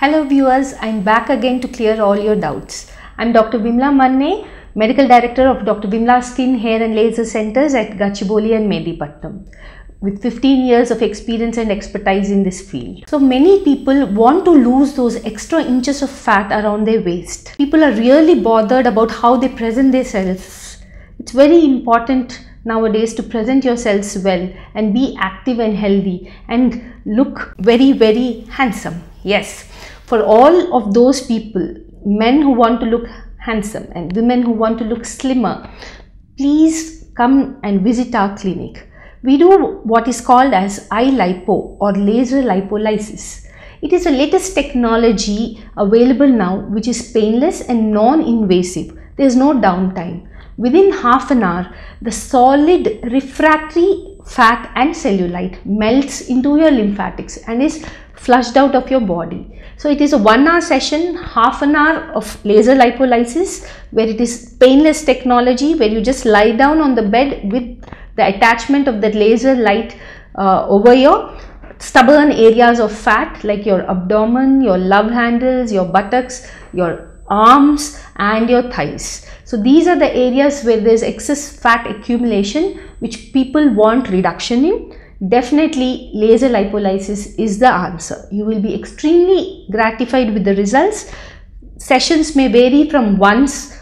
Hello viewers, I'm back again to clear all your doubts. I'm Dr. Vimala Manne, Medical Director of Dr. Vimala Skin, Hair and Laser Centers at Gachibowli and Mehdipatnam with 15 years of experience and expertise in this field. So many people want to lose those extra inches of fat around their waist. People are really bothered about how they present themselves. It's very important nowadays to present yourselves well and be active and healthy and look very very handsome. Yes, for all of those people, men who want to look handsome and women who want to look slimmer, please come and visit our clinic we do what is called as eye lipo or laser lipolysis. It is the latest technology available now which is painless and non-invasive. There is no downtime. Within half an hour, the solid refractory fat and cellulite melts into your lymphatics and is flushed out of your body. So it is a one hour session, half an hour of laser lipolysis where it is painless technology where you just lie down on the bed with the attachment of the laser light uh, over your stubborn areas of fat like your abdomen, your love handles, your buttocks, your arms and your thighs. So these are the areas where there is excess fat accumulation which people want reduction in. Definitely laser lipolysis is the answer. You will be extremely gratified with the results. Sessions may vary from once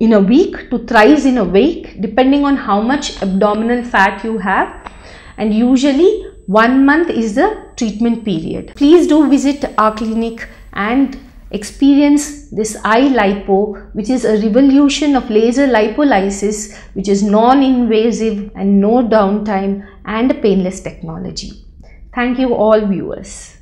in a week to thrice in a week depending on how much abdominal fat you have and usually one month is the treatment period. Please do visit our clinic and experience this eye lipo which is a revolution of laser lipolysis which is non-invasive and no downtime and a painless technology. Thank you all viewers.